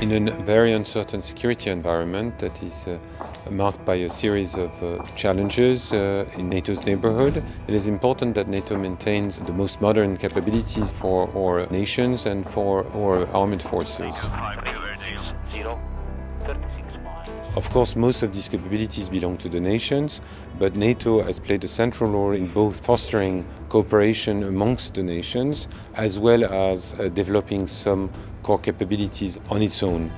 In a very uncertain security environment that is uh, marked by a series of uh, challenges uh, in NATO's neighborhood, it is important that NATO maintains the most modern capabilities for our nations and for our armed forces. Of course, most of these capabilities belong to the nations, but NATO has played a central role in both fostering cooperation amongst the nations as well as uh, developing some core capabilities on its own.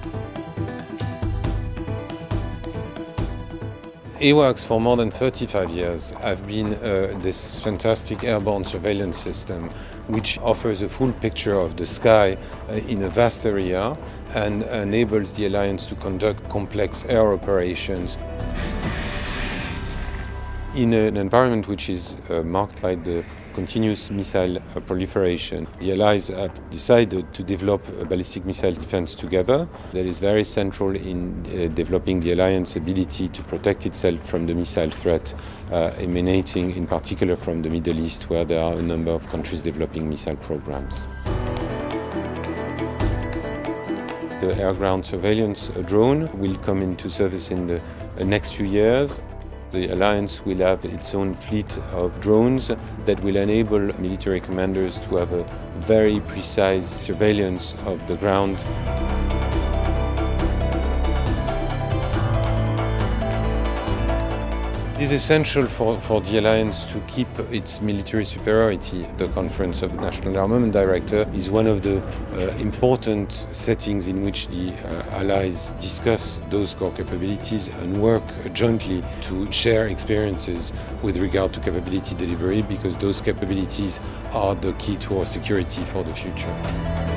AWACS for more than 35 years have been uh, this fantastic airborne surveillance system which offers a full picture of the sky uh, in a vast area and enables the alliance to conduct complex air operations in an environment which is uh, marked by the continuous missile uh, proliferation. The Allies have decided to develop ballistic missile defense together. That is very central in uh, developing the alliance ability to protect itself from the missile threat uh, emanating in particular from the Middle East where there are a number of countries developing missile programs. The air-ground surveillance drone will come into service in the next few years. The alliance will have its own fleet of drones that will enable military commanders to have a very precise surveillance of the ground. It is essential for, for the alliance to keep its military superiority. The Conference of National Armament Directors is one of the uh, important settings in which the uh, allies discuss those core capabilities and work jointly to share experiences with regard to capability delivery because those capabilities are the key to our security for the future.